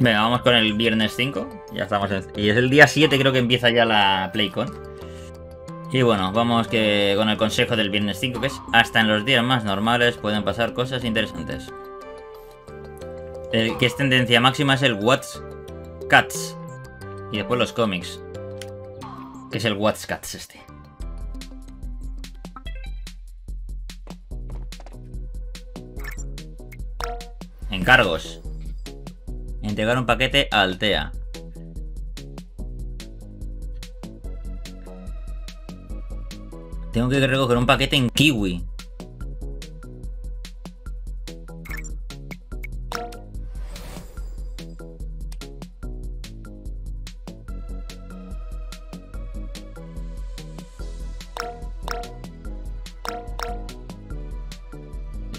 Venga, vamos con el viernes 5. Ya estamos en... Y es el día 7 creo que empieza ya la PlayCon. Y bueno, vamos que con el consejo del viernes 5, que es hasta en los días más normales pueden pasar cosas interesantes. El que es tendencia máxima es el What's Cats. Y después los cómics. Que es el What's Cats este. Encargos. Entregar un paquete a Altea. Tengo que recoger un paquete en Kiwi.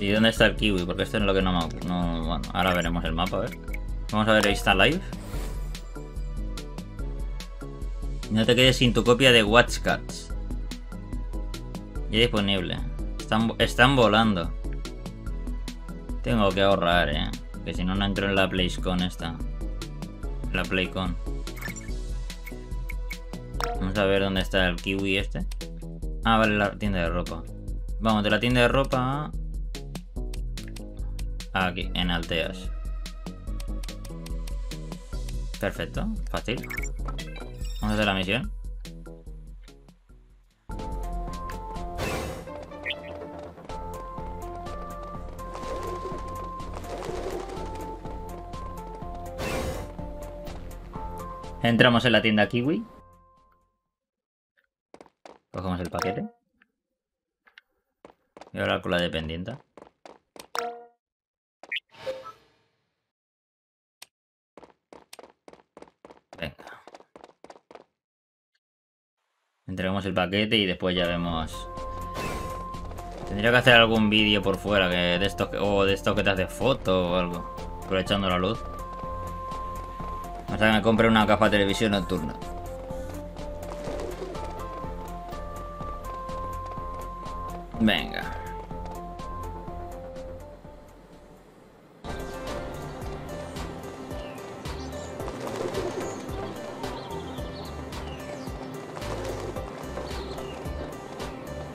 ¿Y dónde está el kiwi? Porque esto es lo que no me... No, bueno, ahora veremos el mapa, a ver. Vamos a ver, ahí está live. No te quedes sin tu copia de Watchcats. Ya disponible. Están, están volando. Tengo que ahorrar, eh. Que si no, no entro en la PlayCon esta. La PlayCon. Vamos a ver dónde está el kiwi este. Ah, vale, la tienda de ropa. Vamos de la tienda de ropa Aquí, en Alteas. Perfecto, fácil. Vamos a hacer la misión. Entramos en la tienda Kiwi. Cogemos el paquete. Y ahora con la dependiente. Entregamos el paquete y después ya vemos... Tendría que hacer algún vídeo por fuera que de esto o de esto que te hace foto o algo. Aprovechando la luz. Sea que me compre una caja de televisión nocturna. Venga.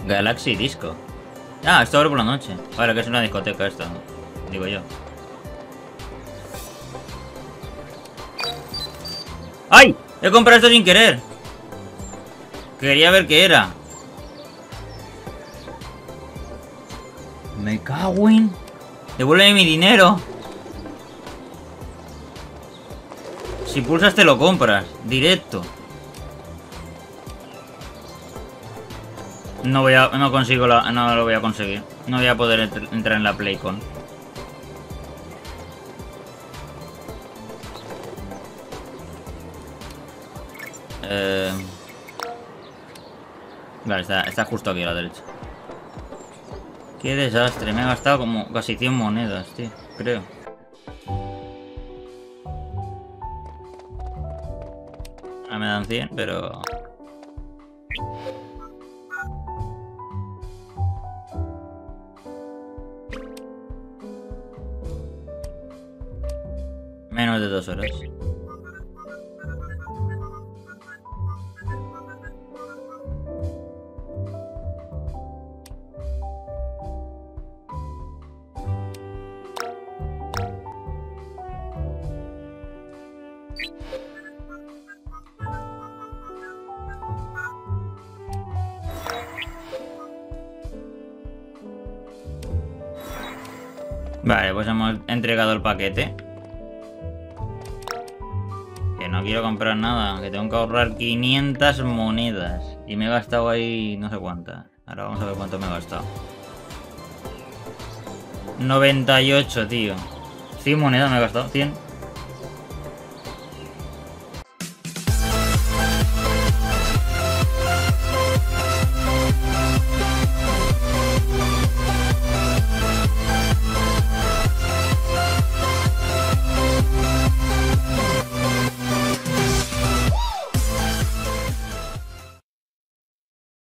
Galaxy Disco. Ah, esto abre por la noche. Vale, que es una discoteca esta, digo yo. ¡Ay! He comprado esto sin querer. Quería ver qué era. Me cago en... Devuélveme mi dinero. Si pulsas te lo compras. Directo. No voy a... No consigo la... No lo voy a conseguir. No voy a poder entrar en la Playcon. Eh... Vale, está, justo aquí a la derecha. Qué desastre, me he gastado como casi 100 monedas, tío, creo. Ahora me dan 100, pero... Menos de dos horas. Vale, pues hemos entregado el paquete. Que no quiero comprar nada, que tengo que ahorrar 500 monedas. Y me he gastado ahí no sé cuántas. Ahora vamos a ver cuánto me he gastado. 98, tío. 100 monedas me he gastado, 100.